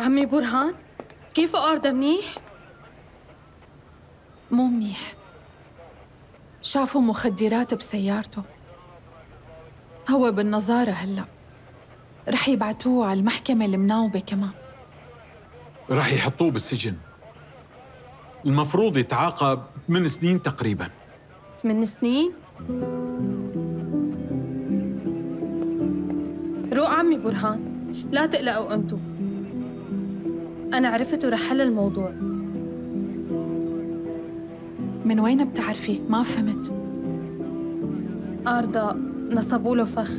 عمي برهان كيف أرضى منيح؟ مو منيح. شافوا مخدرات بسيارته. هو بالنظارة هلأ. رح يبعتوه على المحكمة المناوبة كمان. رح يحطوه بالسجن. المفروض يتعاقب من سنين تقريبا. ثمان سنين؟ روق عمي برهان لا تقلقوا انتو أنا عرفت ورح حل الموضوع. من وين بتعرفي؟ ما فهمت. أرضى نصبوا له فخ.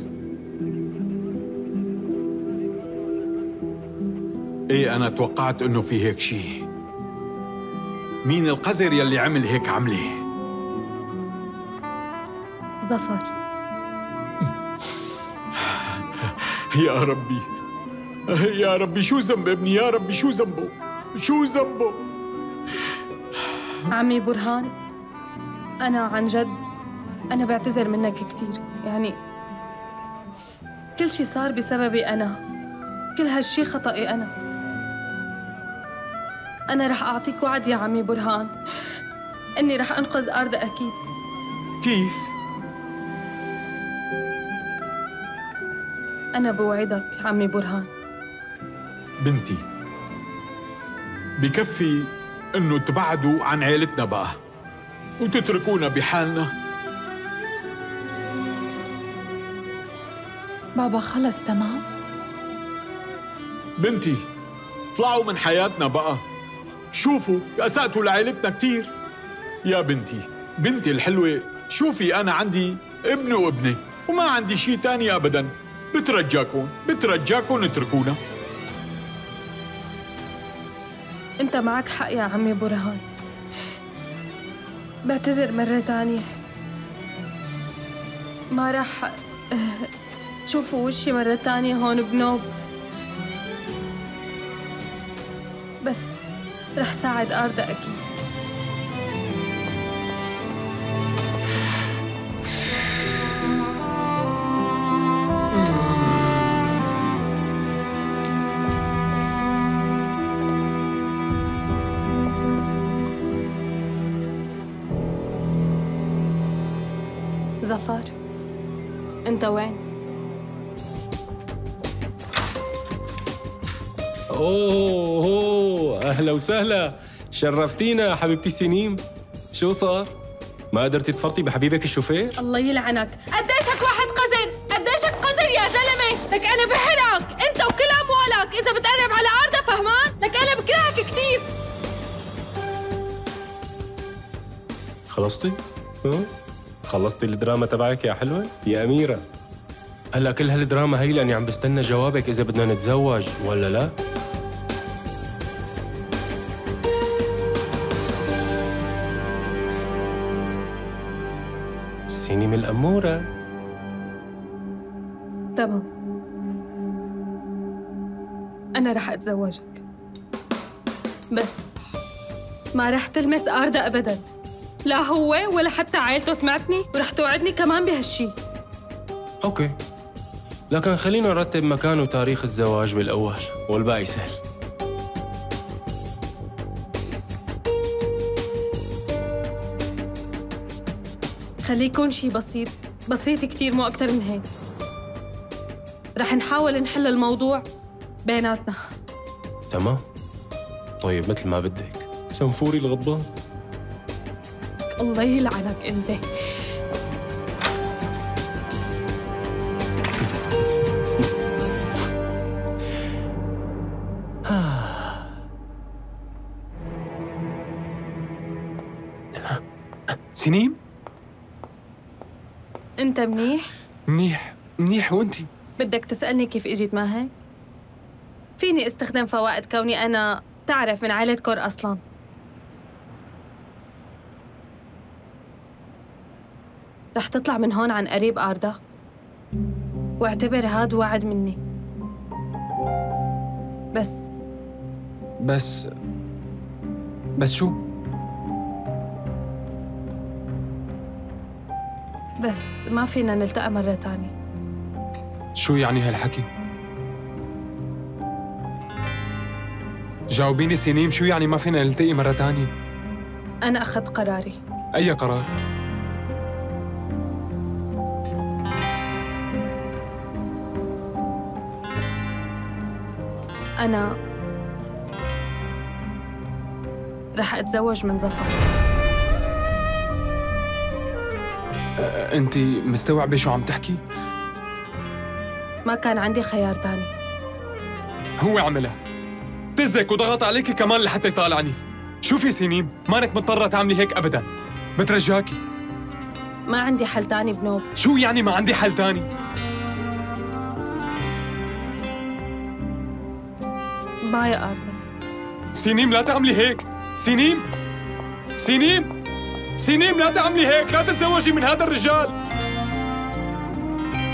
إيه أنا توقعت إنه في هيك شيء. مين القذر يلي عمل هيك عملة؟ ظفر. يا ربي. يا ربي شو ذنب ابني؟ يا ربي شو ذنبه؟ شو ذنبه؟ عمي برهان أنا عن جد أنا بعتذر منك كثير يعني كل شي صار بسببي أنا. كل هالشي خطأي أنا. أنا رح أعطيك وعد يا عمي برهان إني رح أنقذ أرض أكيد. كيف؟ أنا بوعدك عمي برهان. بنتي. بكفي أنه تبعدوا عن عيلتنا بقى. وتتركونا بحالنا. بابا خلص تمام؟ بنتي طلعوا من حياتنا بقى. شوفوا أسأتوا لعيلتنا كتير. يا بنتي بنتي الحلوة شوفي أنا عندي ابن وابنة وما عندي شيء تاني أبدا. بترجاكم بترجاكم اتركونا. أنت معك حق يا عمي برهان. بعتذر مرة تانية. ما رح شوفوا وشي مرة تانية هون بنوب. بس رح ساعد أرضى أكيد. انت وين؟ أوه اوه أهلا وسهلا شرفتينا حبيبتي سنيم شو صار؟ ما قدرتي تفرطي بحبيبك الشوفير؟ الله يلعنك قديشك واحد قذر قديشك قذر يا زلمة لك أنا بحرقك أنت وكل أموالك إذا بتقرب على ارضها فهمان لك أنا بكرهك كثير خلصتي؟ ها؟ خلصتي الدراما تبعك يا حلوة؟ يا أميرة. هلا كل هالدراما هي لأني عم بستنى جوابك إذا بدنا نتزوج ولا لا؟ سيني الأمورة. تمام. أنا رح أتزوجك. بس ما رح تلمس أردا أبداً. لا هو ولا حتى عائلته سمعتني ورح توعدني كمان بهالشي. أوكي. لكن خلينا نرتب مكان وتاريخ الزواج بالأول والباقي سهل. خليه يكون شي بسيط. بسيط كتير مو أكتر من هيك. رح نحاول نحل الموضوع بيناتنا. تمام. طيب مثل ما بدك. سنفوري الغضبان. الله يلعنك أنت سنيم؟ أنت منيح؟ منيح منيح وانتي؟ بدك تسألني كيف إجيت ما هيك؟ فيني استخدم فوائد كوني أنا تعرف من عائلة كور أصلا رح تطلع من هون عن قريب أردا واعتبر هاد وعد مني بس بس بس شو؟ بس ما فينا نلتقى مرة تانية شو يعني هالحكي؟ جاوبيني سنيم شو يعني ما فينا نلتقي مرة تانية؟ أنا أخذت قراري أي قرار؟ أنا رح أتزوج من ظفر. أه، أنت مستوعبة شو عم تحكي؟ ما كان عندي خيار تاني. هو عملها. تزك وضغط عليكي كمان لحتى يطالعني. شوفي سنيم مانك مضطرة تعملي هيك أبدا. بترجاكي ما عندي حل تاني بنوب. شو يعني ما عندي حل تاني؟ باي أرضا سنيم لا تعملي هيك. سنيم سنيم سنيم لا تعملي هيك. لا تتزوجي من هذا الرجال.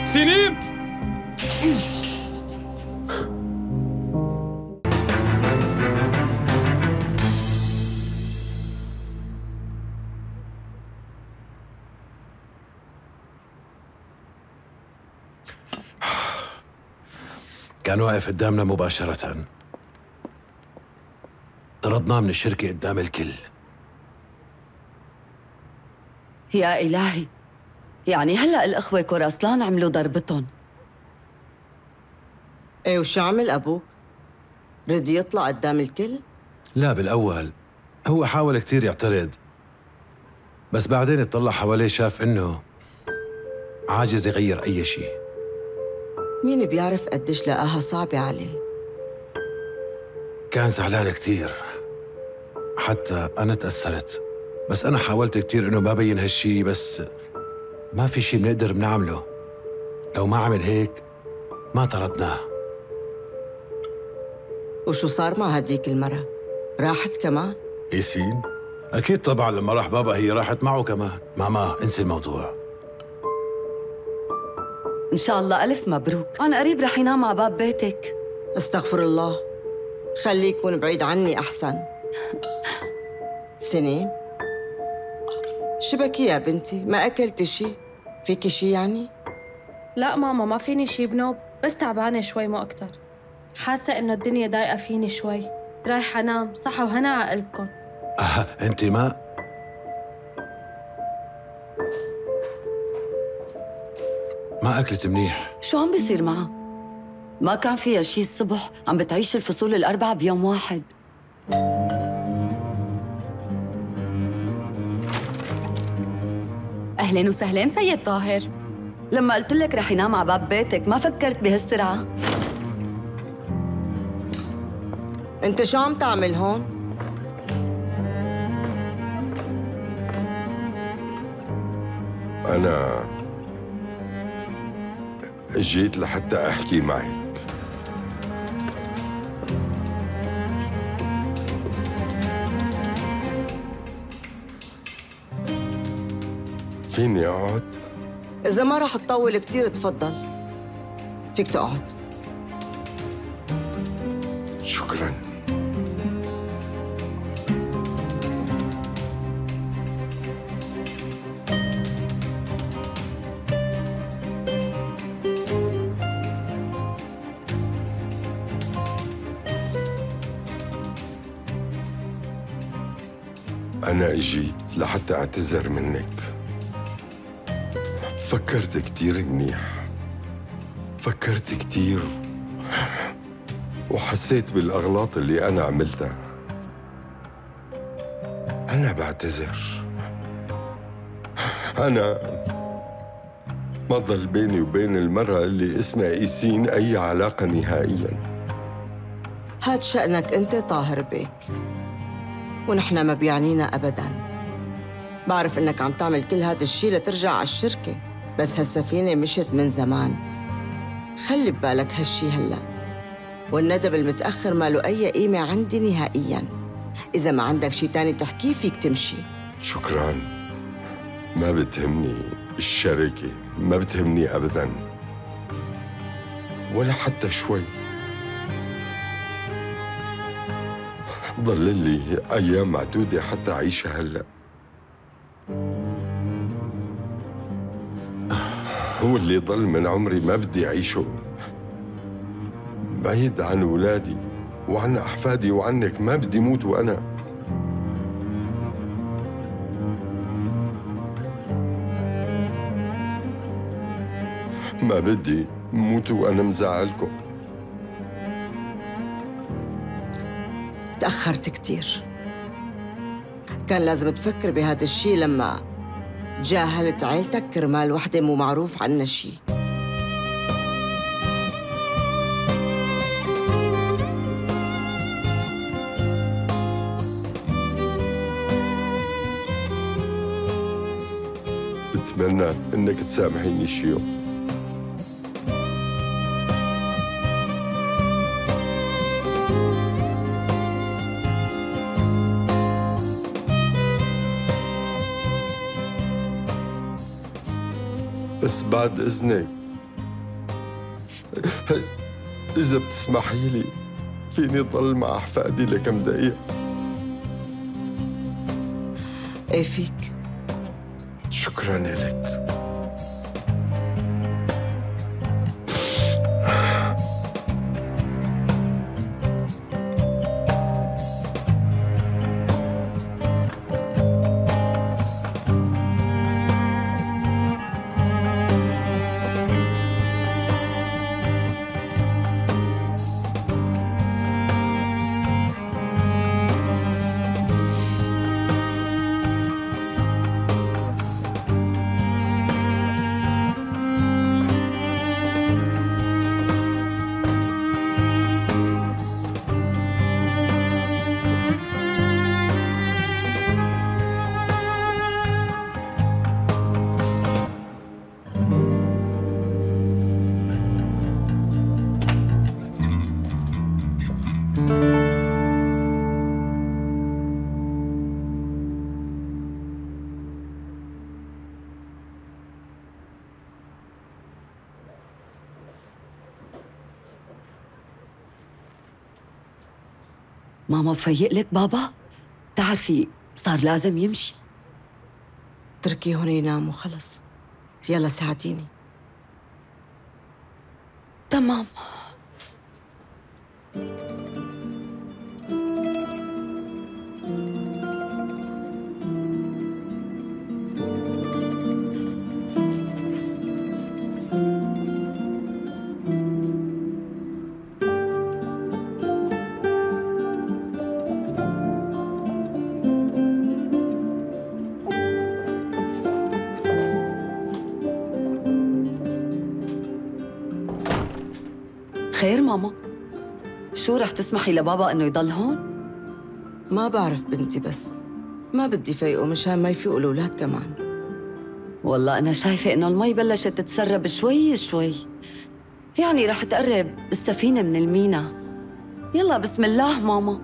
سنيم. كان واقف قدامنا مباشرة. طردناه من الشركة قدام الكل يا إلهي يعني هلأ الأخوة كوراسلان عملوا ضربتهم إيه وشو عمل أبوك؟ رد يطلع قدام الكل؟ لا بالأول هو حاول كتير يعترض بس بعدين اطلع حواليه شاف إنه عاجز يغير أي شيء مين بيعرف قديش لقاها صعبة عليه؟ كان زعلان كتير حتى أنا تأثرت. بس أنا حاولت كتير إنه ما بين هالشي بس ما في شي بنقدر بنعمله. لو ما عمل هيك ما طردناه. وشو صار مع هديك المرة؟ راحت كمان؟ ياسين أكيد طبعا لما راح بابا هي راحت معه كمان. ماما انسي الموضوع. إن شاء الله ألف مبروك. أنا قريب رح ينام على باب بيتك. استغفر الله. خليه يكون بعيد عني أحسن. سنين شبكي يا بنتي؟ ما أكلتي شي؟ فيكي شي يعني؟ لا ماما ما فيني شي بنوب بس تعبانة شوي مو أكتر. حاسة إنه الدنيا ضايقة فيني شوي. رايحة أنام صحة وهنا على قلبكم. أه أنت ما؟ ما أكلت منيح. شو عم بيصير معها؟ ما كان فيها شي الصبح عم بتعيش الفصول الأربعة بيوم واحد. أهلا وسهلا سيد طاهر. لما قلت لك رح ينام على باب بيتك ما فكرت بهالسرعة. أنت شو عم تعمل هون؟ أنا جيت لحتى أحكي معك. فيني أقعد؟ إذا ما رح تطول كتير تفضل. فيك تقعد. شكراً. أنا إجيت لحتى أعتذر منك. فكرت كتير منيح. فكرت كتير وحسيت بالأغلاط اللي أنا عملتها. أنا بعتذر. أنا ما ضل بيني وبين المرأة اللي اسمها إيسين أي علاقة نهائياً. هاد شأنك أنت طاهر بيك. ونحن ما بيعنينا أبداً. بعرف إنك عم تعمل كل هذا الشيء لترجع على الشركة. بس هالسفينة مشت من زمان. خلي ببالك هالشي هلأ. والندب المتأخر ما له أي قيمة عندي نهائياً. إذا ما عندك شي تاني تحكيه فيك تمشي. شكرا. ما بتهمني الشركة. ما بتهمني أبدا. ولا حتى شوي. ضل لي أيام معدودة حتى أعيشها هلأ. هو اللي ضل من عمري ما بدي أعيشه. بعيد عن ولادي وعن أحفادي وعنك ما بدي موت وأنا. ما بدي موت وأنا مزعلكم. تأخرت كتير. كان لازم تفكر بهذا الشيء لما جاهلت عيلتك كرمال وحدة مو معروف عنها شيء بتمنى إنك تسامحيني شي يوم بعد إذنك. إذا بتسمحي لي فيني ضل مع أحفادي لكم دقيقة. إيه فيك؟ شكرا لك. ماما فيق لك بابا؟ تعرفي صار لازم يمشي. تركيه هون ينام وخلص. يلا ساعديني. تمام. رح تسمحي لبابا إنه يضل هون؟ ما بعرف بنتي بس ما بدي فيقه مشان ما يفيقوا الأولاد كمان. والله أنا شايفة إنه المي بلشت تتسرب شوي شوي. يعني رح تقرب السفينة من المينا. يلا بسم الله ماما.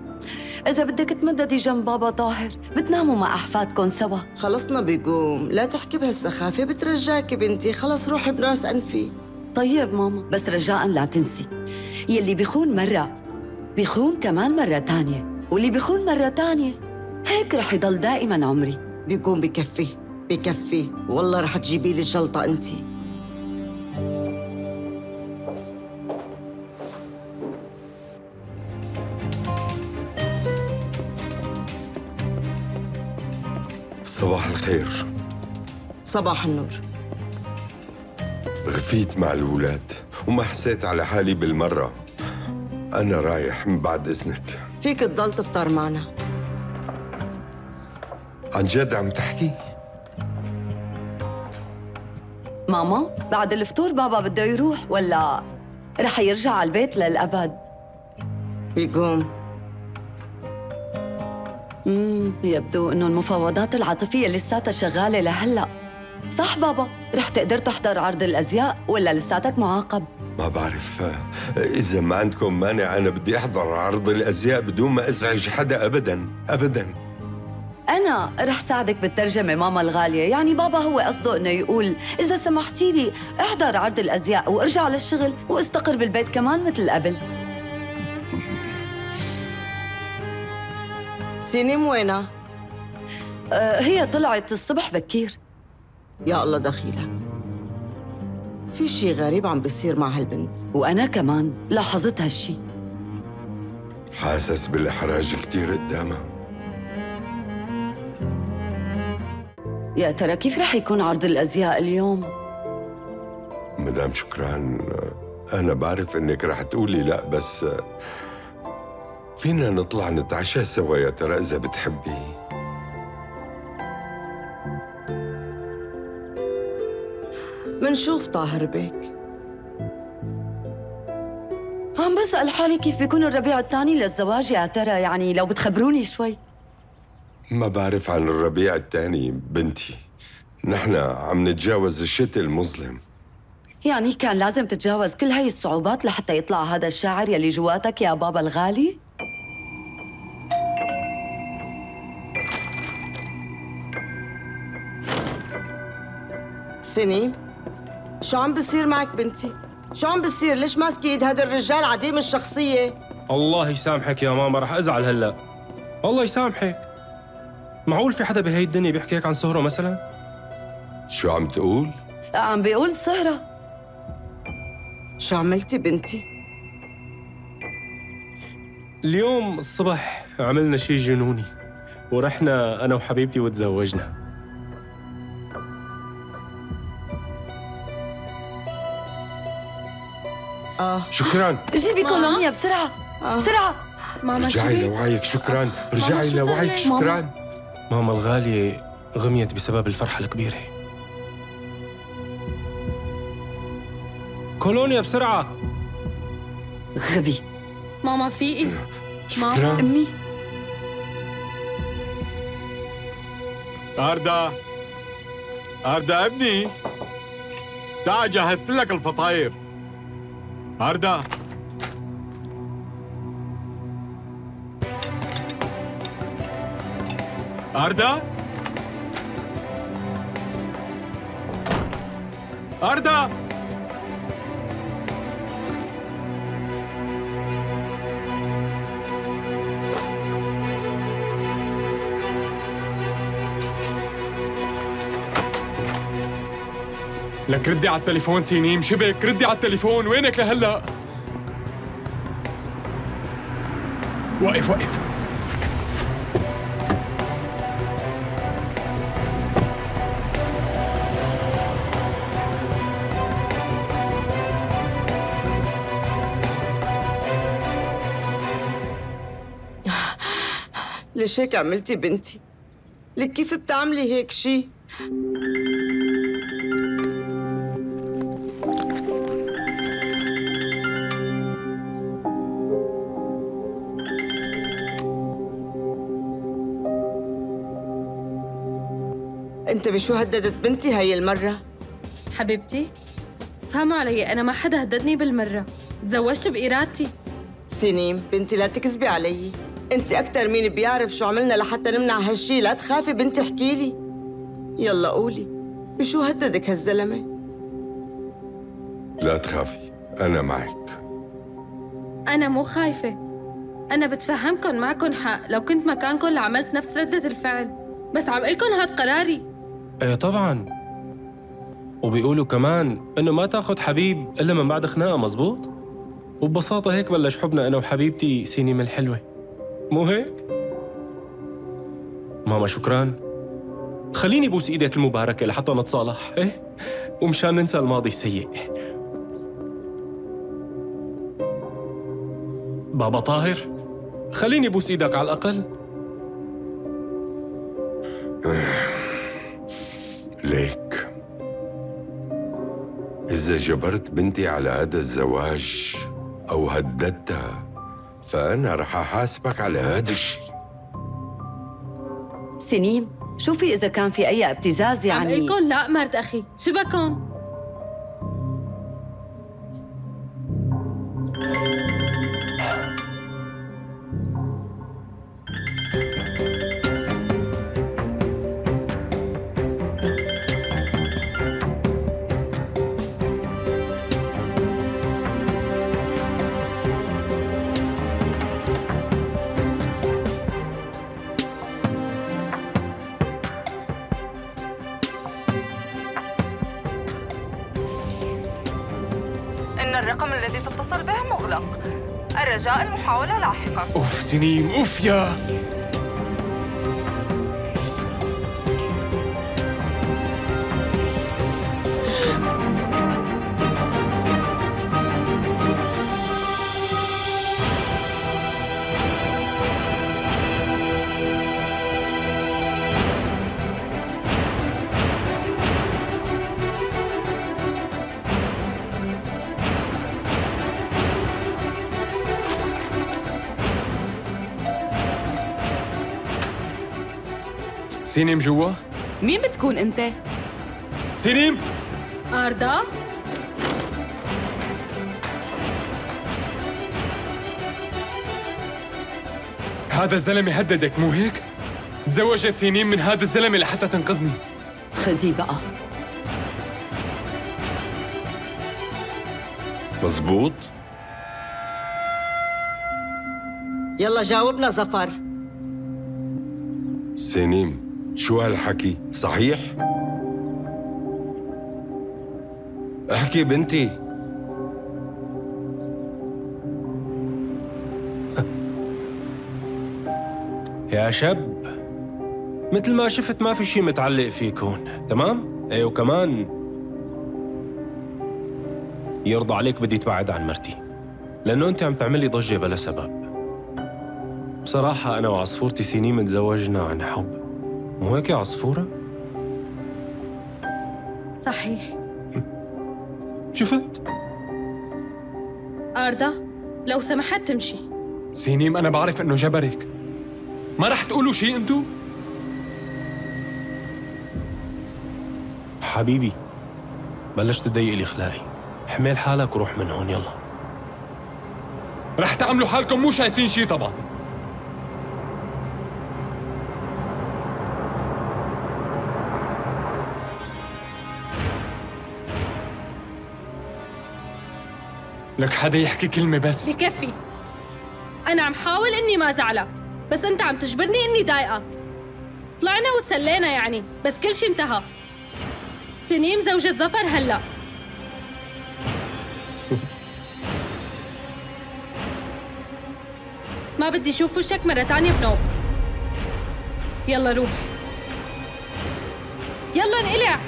إذا بدك تمددي جنب بابا طاهر بتناموا مع أحفادكم سوا. خلصنا بيقوم. لا تحكي بهالسخافة بترجاكي بنتي. خلص روحي براس أنفي. طيب ماما بس رجاء لا تنسي. يلي بيخون مرة بيخون كمان مرة تانية. واللي بيخون مرة تانية هيك رح يضل دائما عمري. بيقوم بكفي بكفي والله رح تجيبي لي الجلطة أنتي صباح الخير. صباح النور. غفيت مع الأولاد وما حسيت على حالي بالمرة. أنا رايح من بعد إذنك. فيك تضل تفطر معنا. عن جد عم تحكي؟ ماما بعد الفطور بابا بده يروح ولا رح يرجع على البيت للأبد؟ بيقوم امم يبدو إنه المفاوضات العاطفية لساتها شغالة لهلأ. صح بابا رح تقدر تحضر عرض الأزياء ولا لساتك معاقب؟ ما بعرف. إذا ما عندكم مانع أنا بدي أحضر عرض الأزياء بدون ما أزعج حدا أبداً أبداً. أنا رح ساعدك بالترجمة ماما الغالية. يعني بابا هو قصده إنه يقول إذا سمحتي لي أحضر عرض الأزياء وأرجع للشغل وأستقر بالبيت كمان مثل قبل. سينم وينها؟ أه هي طلعت الصبح بكير. يا الله دخيلك. في شي غريب عم بيصير مع هالبنت. وأنا كمان لاحظت هالشي. حاسس بالإحراج كتير قدامها. يا ترى كيف رح يكون عرض الأزياء اليوم؟ مدام شكران أنا بعرف إنك رح تقولي لأ بس فينا نطلع نتعشى سوا يا ترى إذا بتحبي. منشوف طاهر بيك. عم بسأل حالي كيف بيكون الربيع الثاني للزواج يا ترى؟ يعني لو بتخبروني شوي. ما بعرف عن الربيع الثاني بنتي. نحن عم نتجاوز الشتاء المظلم يعني كان لازم تتجاوز كل هاي الصعوبات لحتى يطلع هذا الشاعر يلي جواتك يا بابا الغالي؟ سنين شو عم بصير معك بنتي؟ شو عم بصير؟ ليش ماسكي ايد هذا الرجال عديم الشخصية؟ الله يسامحك يا ماما رح أزعل هلأ الله يسامحك معقول في حدا بهي الدنيا بيحكي هيك عن سهرة مثلا؟ شو عم تقول؟ عم بيقول سهرة شو عملتي بنتي؟ اليوم الصبح عملنا شيء جنوني ورحنا أنا وحبيبتي وتزوجنا آه. شكرا. جيبي كولونيا بسرعة. آه. بسرعة. ماما رجعي لوعيك شكرا. رجعي لوعيك؟ شكرا. ماما الغالية غميت بسبب الفرحة الكبيرة. كولونيا بسرعة. غبي. ماما فيقي شكرا. أمي. أردا. أردا أبني. تعال جهزت لك الفطاير. أردا أردا أردا لك ردي على التليفون سينيم شبك ردي على التليفون وينك لهلا وقف وقف ليش هيك عملتي بنتي؟ لك كيف بتعملي هيك شي؟ انت بشو هددت بنتي هاي المرة؟ حبيبتي فهموا علي أنا ما حدا هددني بالمرة. تزوجت بإرادتي. سنيم بنتي لا تكذبي علي. انت أكثر مين بيعرف شو عملنا لحتى نمنع هالشي. لا تخافي بنتي احكي لي. يلا قولي بشو هددك هالزلمة؟ لا تخافي أنا معك. أنا مو خايفة. أنا بتفهمكن معكن حق. لو كنت مكانكن لعملت نفس ردة الفعل. بس عم قلكن هاد قراري. إيه طبعا. وبيقولوا كمان إنه ما تاخد حبيب إلا من بعد خناقة مزبوط وببساطة هيك بلش حبنا أنا وحبيبتي سينيم الحلوة. مو هيك؟ ماما شكرا. خليني بوس إيدك المباركة لحتى نتصالح. إيه؟ ومشان ننسى الماضي السيء. بابا طاهر خليني بوس إيدك على الأقل. إذا جبرت بنتي على هذا الزواج أو هددتها فأنا رح أحاسبك على هذا الشيء. سنين شوفي إذا كان في أي ابتزاز عم يعني. قلكن لا مرت أخي. شو بكون الرجاء المحاولة لاحقا. أوف سنيم أوف يا. سينيم جوا؟ مين بتكون انت؟ سينيم؟ أردا؟ هذا الزلمة هددك مو هيك؟ تزوجت سينيم من هذا الزلمة لحتى تنقذني. خدي بقى مزبوط يلا جاوبنا ظفر. سنيم شو هالحكي؟ صحيح؟ احكي بنتي. يا شب مثل ما شفت ما في شيء متعلق فيك هون تمام؟ إيه وكمان يرضى عليك بدي تبعد عن مرتي لأنه أنت عم تعملي ضجة بلا سبب. بصراحة أنا وعصفورتي سنين متزوجنا عن حب. مو هيك يا عصفورة؟ صحيح شفت؟ أردا لو سمحت تمشي سينيم أنا بعرف إنه جبرك ما رح تقولوا شيء أنتو؟ حبيبي بلشت تضيق لي خلاقي حمل حالك وروح من هون يلا رح تعملوا حالكم مو شايفين شيء طبعا لك حدا يحكي كلمة بس. بكفي. أنا عم حاول إني ما زعلك بس أنت عم تجبرني إني ضايقك. طلعنا وتسلينا يعني بس كل شي انتهى. سنيم زوجة ظفر هلأ. ما بدي أشوف وشك مرة تانية بنوب يلا روح. يلا انقلع.